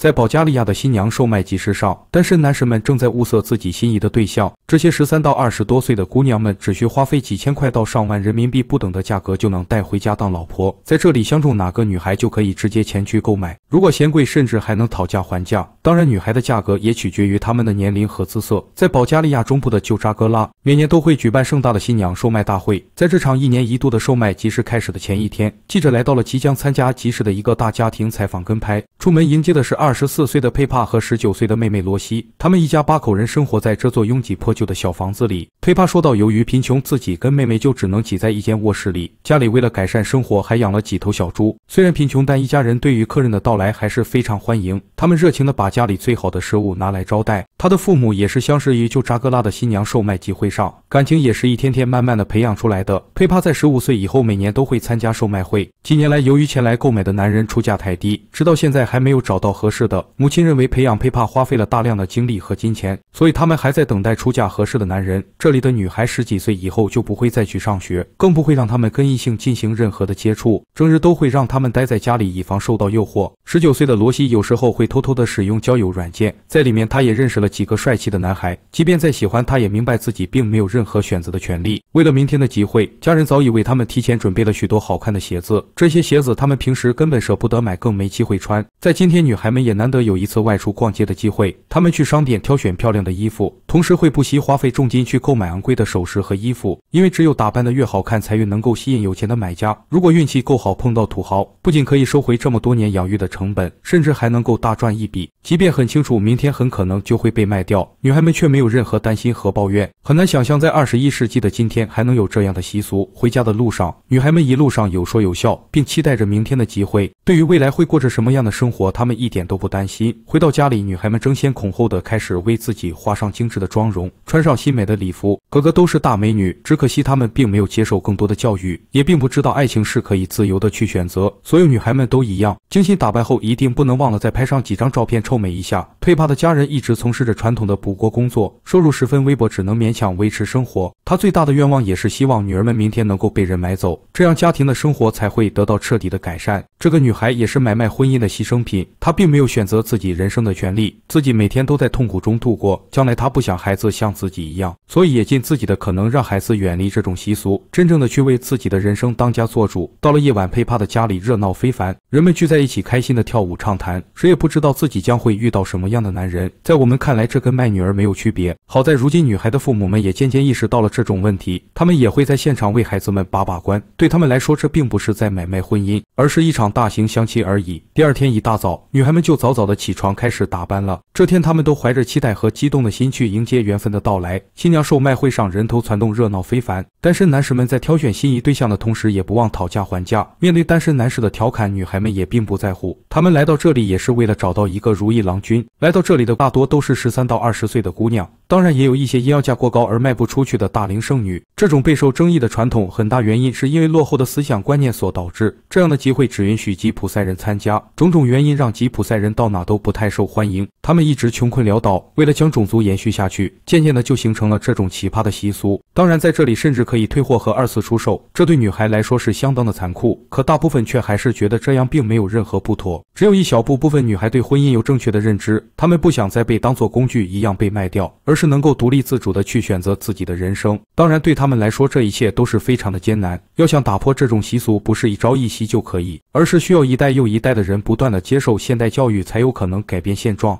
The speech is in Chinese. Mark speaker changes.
Speaker 1: 在保加利亚的新娘售卖集市上，单身男士们正在物色自己心仪的对象。这些十三到二十多岁的姑娘们只需花费几千块到上万人民币不等的价格，就能带回家当老婆。在这里相中哪个女孩，就可以直接前去购买。如果嫌贵，甚至还能讨价还价。当然，女孩的价格也取决于她们的年龄和姿色。在保加利亚中部的旧扎戈拉，每年都会举办盛大的新娘售卖大会。在这场一年一度的售卖集市开始的前一天，记者来到了即将参加集市的一个大家庭采访跟拍。出门迎接的是二十四岁的佩帕和十九岁的妹妹罗西。他们一家八口人生活在这座拥挤破旧的小房子里。佩帕说道：“由于贫穷，自己跟妹妹就只能挤在一间卧室里。家里为了改善生活，还养了几头小猪。虽然贫穷，但一家人对于客人的到来还是非常欢迎。他们热情地把家里最好的食物拿来招待。他的父母也是相识于旧扎格拉的新娘售卖集会上，感情也是一天天慢慢的培养出来的。佩帕在十五岁以后，每年都会参加售卖会。几年来，由于前来购买的男人出价太低，直到现在还没有找到合适的。母亲认为培养佩帕花费了大量的精力和金钱，所以他们还在等待出价合适的男人。”这里的女孩十几岁以后就不会再去上学，更不会让他们跟异性进行任何的接触，整日都会让他们待在家里，以防受到诱惑。十九岁的罗西有时候会偷偷的使用交友软件，在里面他也认识了几个帅气的男孩，即便再喜欢，他也明白自己并没有任任何选择的权利。为了明天的集会，家人早已为他们提前准备了许多好看的鞋子，这些鞋子他们平时根本舍不得买，更没机会穿。在今天，女孩们也难得有一次外出逛街的机会，她们去商店挑选漂亮的衣服，同时会不惜花费重金去。购买昂贵的首饰和衣服，因为只有打扮的越好看，才越能够吸引有钱的买家。如果运气够好，碰到土豪，不仅可以收回这么多年养育的成本，甚至还能够大赚一笔。即便很清楚明天很可能就会被卖掉，女孩们却没有任何担心和抱怨。很难想象，在二十一世纪的今天还能有这样的习俗。回家的路上，女孩们一路上有说有笑，并期待着明天的集会。对于未来会过着什么样的生活，她们一点都不担心。回到家里，女孩们争先恐后的开始为自己画上精致的妆容，穿上新美的礼。服，个个都是大美女，只可惜她们并没有接受更多的教育，也并不知道爱情是可以自由的去选择。所有女孩们都一样，精心打扮后一定不能忘了再拍上几张照片臭美一下。佩帕的家人一直从事着传统的补锅工作，收入十分微薄，只能勉强维持生活。他最大的愿望也是希望女儿们明天能够被人买走，这样家庭的生活才会得到彻底的改善。这个女孩也是买卖婚姻的牺牲品，她并没有选择自己人生的权利，自己每天都在痛苦中度过。将来她不想孩子像自己一样，所以。也尽自己的可能，让孩子远离这种习俗，真正的去为自己的人生当家做主。到了夜晚，佩帕的家里热闹非凡，人们聚在一起，开心的跳舞畅谈。谁也不知道自己将会遇到什么一样的男人。在我们看来，这跟卖女儿没有区别。好在如今女孩的父母们也渐渐意识到了这种问题，他们也会在现场为孩子们把把关。对他们来说，这并不是在买卖婚姻，而是一场大型相亲而已。第二天一大早，女孩们就早早的起床，开始打扮了。这天，他们都怀着期待和激动的心去迎接缘分的到来。新娘售。卖会上人头攒动，热闹非凡。单身男士们在挑选心仪对象的同时，也不忘讨价还价。面对单身男士的调侃，女孩们也并不在乎。他们来到这里也是为了找到一个如意郎君。来到这里的大多都是十三到二十岁的姑娘。当然，也有一些因要价过高而卖不出去的大龄剩女。这种备受争议的传统，很大原因是因为落后的思想观念所导致。这样的集会只允许吉普赛人参加，种种原因让吉普赛人到哪都不太受欢迎。他们一直穷困潦倒，为了将种族延续下去，渐渐的就形成了这种奇葩的习俗。当然，在这里甚至可以退货和二次出售，这对女孩来说是相当的残酷。可大部分却还是觉得这样并没有任何不妥。只有一小部部分女孩对婚姻有正确的认知，她们不想再被当做工具一样被卖掉，而。是能够独立自主的去选择自己的人生，当然对他们来说，这一切都是非常的艰难。要想打破这种习俗，不是一朝一夕就可以，而是需要一代又一代的人不断的接受现代教育，才有可能改变现状。